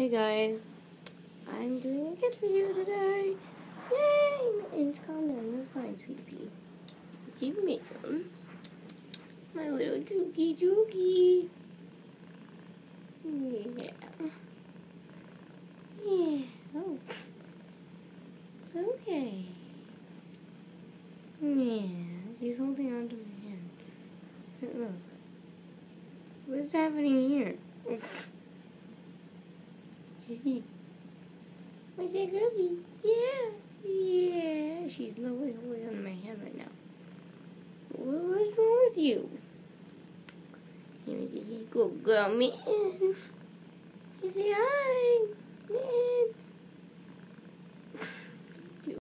Hey guys, I'm doing a cat video today. Yay! It's down, you're fine, sweet pea. See mittens. My little Jookie Jookie. Yeah. Yeah. Oh. It's okay. Yeah. She's holding on to my hand. Look. What's happening here? Sissy. What's that girlsy? Yeah. Yeah. She's literally holding on my hand right now. What, what's wrong with you? Here, Sissy. Good girl, man.